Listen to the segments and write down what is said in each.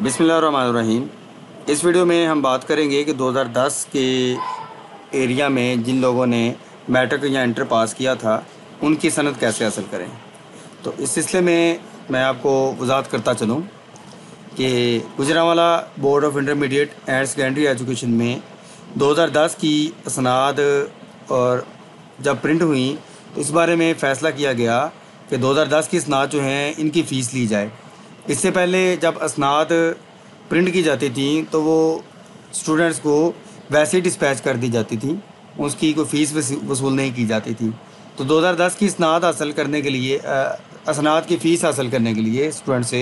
बिसमीम इस वीडियो में हम बात करेंगे कि 2010 के एरिया में जिन लोगों ने मैट्रिक या इंटर पास किया था, उनकी सनत कैसे हासिल करें। तो इस सिलसिले में मैं आपको वजात करता चलूँ कि Gujranwala board of intermediate and secondary education में 2010 की असनाद और जब प्रिंट हुई तो इस बारे में फ़ैसला किया गया कि 2010 की असनाद जो हैं, इनकी फ़ीस ली जाए। इससे पहले जब असनाद प्रिंट की जाती थी तो वो स्टूडेंट्स को वैसे ही डिस्पैच कर दी जाती थी। उसकी कोई फ़ीस वसूल नहीं की जाती थी। तो 2010 की इसनाद हासिल करने के लिए असनाद की फ़ीस हासिल करने के लिए स्टूडेंट से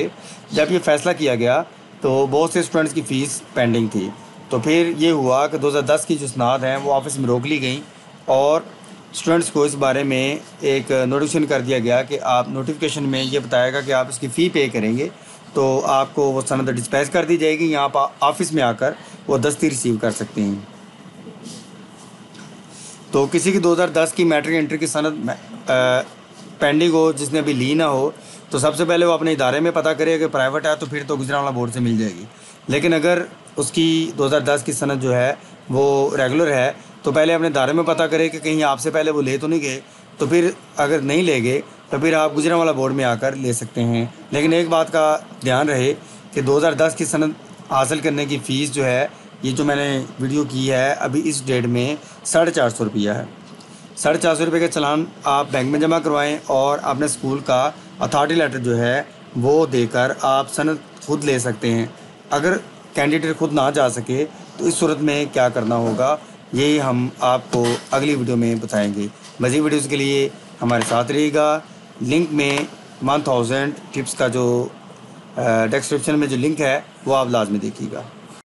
जब ये फ़ैसला किया गया तो बहुत से स्टूडेंट्स की फ़ीस पेंडिंग थी। तो फिर ये हुआ कि 2010 की जो सनाद हैं, वो ऑफ़िस में रोक ली गई और स्टूडेंट्स को इस बारे में एक नोटिफिकेशन कर दिया गया कि आप नोटिफिकेशन में ये बताएगा कि आप इसकी फ़ी पे करेंगे। तो आपको वो सनद डिस्पैच कर दी जाएगी। यहाँ पर ऑफ़िस में आकर वो दस्ती रिसीव कर सकते हैं। तो किसी की 2010 की मैट्रिक एंट्री की सनद पेंडिंग हो, जिसने अभी ली ना हो तो सबसे पहले वो अपने इदारे में पता करे अगर प्राइवेट है तो फिर तो गुजरावाला बोर्ड से मिल जाएगी। लेकिन अगर उसकी 2010 की सनद जो है, वो रेगुलर है तो पहले अपने दायरे में पता करें कि कहीं आपसे पहले वो ले तो नहीं गए तो फिर अगर नहीं ले गए तो फिर आप गुजरा वाला बोर्ड में आकर ले सकते हैं। लेकिन एक बात का ध्यान रहे कि 2010 की सनद हासिल करने की फ़ीस जो है, ये जो मैंने वीडियो की है, अभी इस डेट में साढ़े चार सौ रुपया है। साढ़े चार सौ रुपये का चलान आप बैंक में जमा करवाएँ और अपने स्कूल का अथॉरिटी लेटर जो है, वो देकर आप सनद खुद ले सकते हैं। अगर कैंडिडेट खुद ना जा सके तो इस सूरत में क्या करना होगा ये हम आपको अगली वीडियो में बताएँगे। मज़ीद वीडियोज़ के लिए हमारे साथ रहिएगा। लिंक में वन थाउज़ेंड टिप्स का जो डिस्क्रिप्शन में जो लिंक है, वो आप लाजमी देखिएगा।